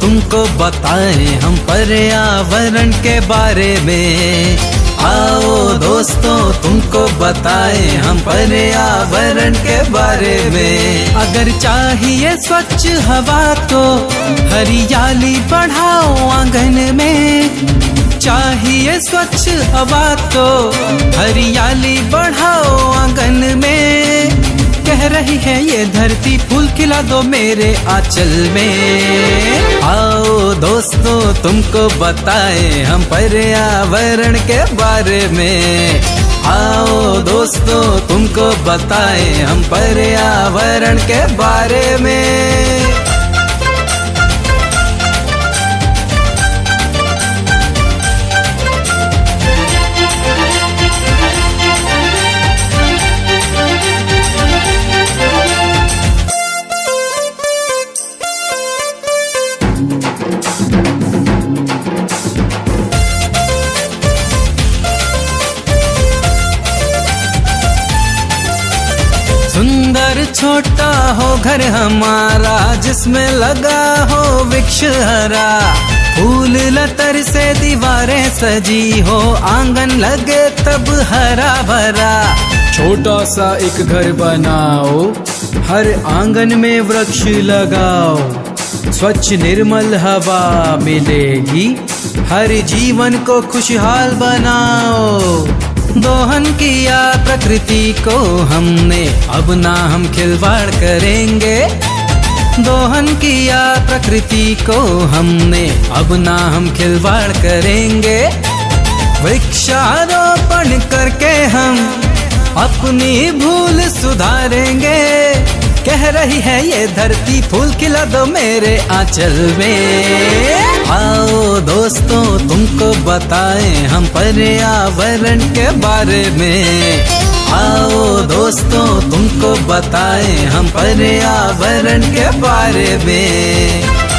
तुमको बताएँ हम पर्यावरण के बारे में। आओ दोस्तों, तुमको बताएँ हम पर्यावरण के बारे में। अगर चाहिए स्वच्छ हवा तो हरियाली बढ़ाओ आँगन में। चाहिए स्वच्छ हवा तो हरियाली बढ़ाओ आँगन में। कह रही है ये धरती, फूल खिला दो मेरे आंचल में। आओ दोस्तों, तुमको बताएँ हम पर्यावरण के बारे में। आओ दोस्तों, तुमको बताएँ हम पर्यावरण के बारे में। सुंदर छोटा हो घर हमारा, जिसमें लगा हो वृक्ष हरा। फूल लतर से दीवारें सजी हो, आँगन लगे तब हरा भरा। छोटा सा एक घर बनाओ, हर आँगन में वृक्ष लगाओ। स्वच्छ निर्मल हवा मिलेगी, हर जीवन को खुशहाल बनाओ। दोहन किया प्रकृति को हमने, अब ना हम खिलवाड़ करेंगे। दोहन किया प्रकृति को हमने, अब ना हम खिलवाड़ करेंगे। वृक्षारोपण करके हम अपनी भूल सुधारेंगे। कह रही है, ये धरती फूल खिला दो मेरे आंचल में। आओ दोस्तों, तुमको बताएँ हम पर्यावरण के बारे में। आओ दोस्तों, तुमको बताएँ हम पर्यावरण के बारे में।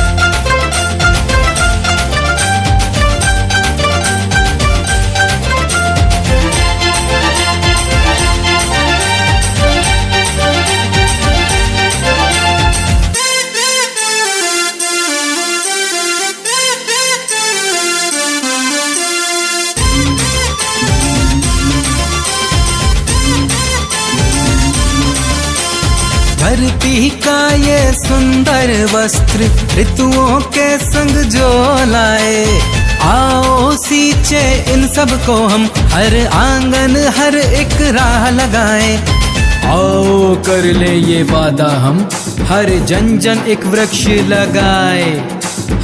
धरती का ये सुंदर वस्त्र ऋतुओं के संग जो लाए। आओ सींचे इन सबको हम, हर आँगन, हर एक राह लगाए। आओ कर ले ये वादा हम, हर जन जन एक वृक्ष लगाए।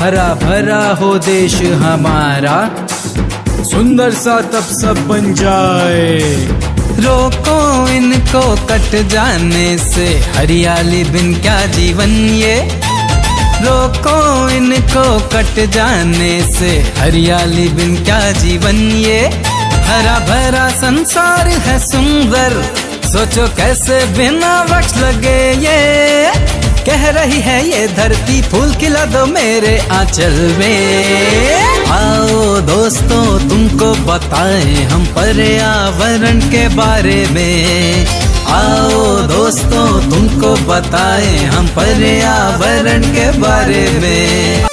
हरा भरा हो देश हमारा, सुंदर सा तब सब बन जाए। रोको इनको कट जाने से। हरियाली बिन क्या जीवन ये? रोको इनको कट जाने से। हरियाली बिन क्या जीवन ये? हरा भरा संसार है सुंदर। सोचो कैसे बिना वक्त लगे ये। रही है ये धरती फूल खिला दो मेरे आंचल में। आओ दोस्तों, तुमको बताएँ हम पर्यावरण के बारे में। आओ दोस्तों, तुमको बताएँ हम पर्यावरण के बारे में।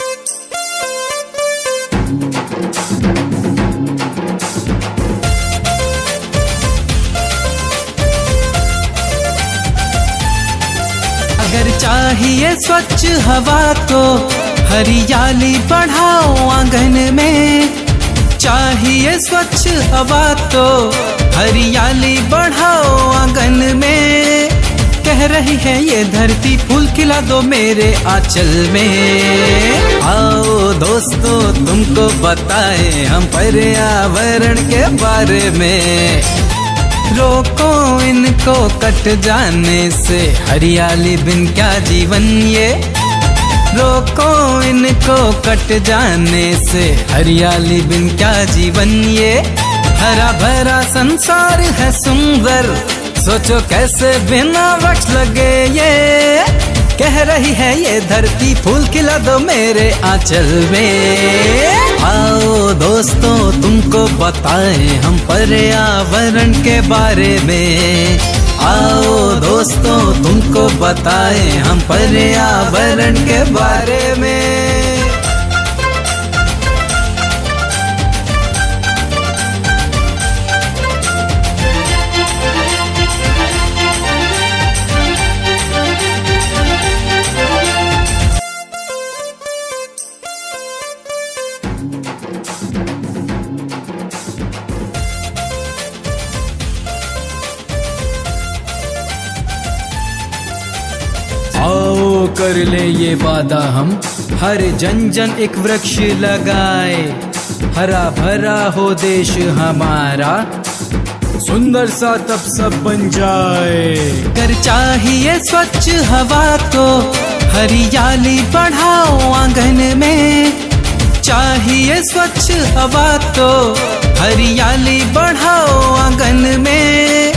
चाहिए स्वच्छ हवा तो हरियाली बढ़ाओ आँगन में। चाहिए स्वच्छ हवा तो हरियाली बढ़ाओ आँगन में। कह रही है, ये धरती फूल खिला दो मेरे आंचल में। आओ दोस्तों, तुमको बताएँ, हम पर्यावरण के बारे में। रोको इनको कट जाने से। हरियाली बिन क्या जीवन ये? रोको इनको कट जाने से। हरियाली बिन क्या जीवन ये? हरा भरा संसार है सुंदर। सोचो कैसे बिना वक्त लगे ये? कह रही है, ये धरती फूल खिला दो मेरे आंचल में। आओ दोस्तों, तुमको बताएँ हम पर्यावरण के बारे में। आओ दोस्तों, तुमको बताएँ हम पर्यावरण के बारे में। कर ले ये वादा हम। हर जन जन एक वृक्ष लगाए। हरा भरा हो देश हमारा। सुंदर सा तब सब बन जाए। कर चाहिए स्वच्छ हवा तो हरियाली बढ़ाओ आँगन में। चाहिए स्वच्छ हवा तो हरियाली बढ़ाओ आँगन में।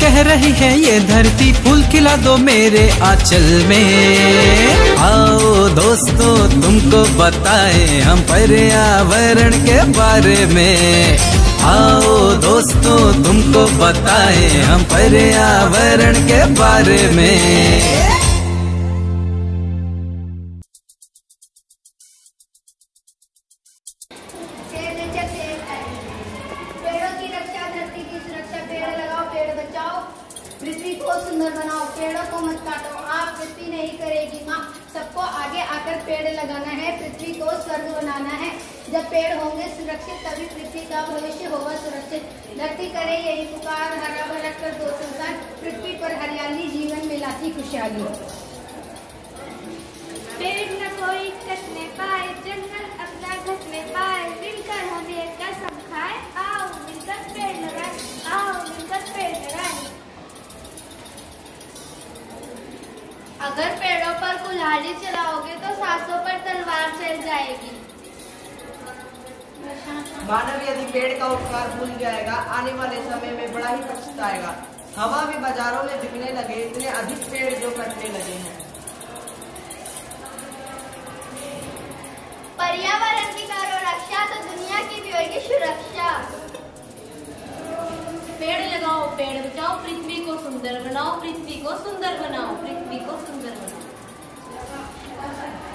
कह रही है, ये धरती फूल खिला दो मेरे आंचल में। आओ दोस्तों, तुमको बताए, हम पर्यावरण के बारे में। आओ दोस्तों, तुमको बताए, हम पर्यावरण के बारे में। सुंदर बनाओ। पेड़ों को मत काटो। आप पृथ्वी नहीं करेगी माँ। सबको आगे आकर पेड़ लगाना है। पृथ्वी को स्वर्ग बनाना है। जब पेड़ होंगे सुरक्षित, तभी पृथ्वी का भविष्य होगा सुरक्षित। धरती करे यही पुकार, हरा भरा कर दो संसार। पृथ्वी पर हरियाली, जीवन में लाती खुशहाली पेड़ न कोई कटने पाए जंगल अपना घटने पाए मिलकर हमें कसम खाए आओ मिलकर पेड़ लगाए आओ मिलकर पेड़ लगाए अगर पेड़ों कुल्हाड़ी चलाओगे तो सांसों पर तलवार चल जाएगी। मानव यदि पेड़ का उपकार भूल जाएगा आने वाले समय में बड़ा ही पछताएगा हवा भी बाजारों में बिकने लगे इतने अधिक पेड़ जो कटने लगे हैं। पर्यावरण की करो रक्षा तो दुनिया की भी होगी सुरक्षा। पेड़ लगाओ पेड़ बचाओ पृथ्वी को सुंदर बनाओ पृथ्वी को सुंदर बनाओ पृथ्वी को सुंदर बनाओ। Thank you.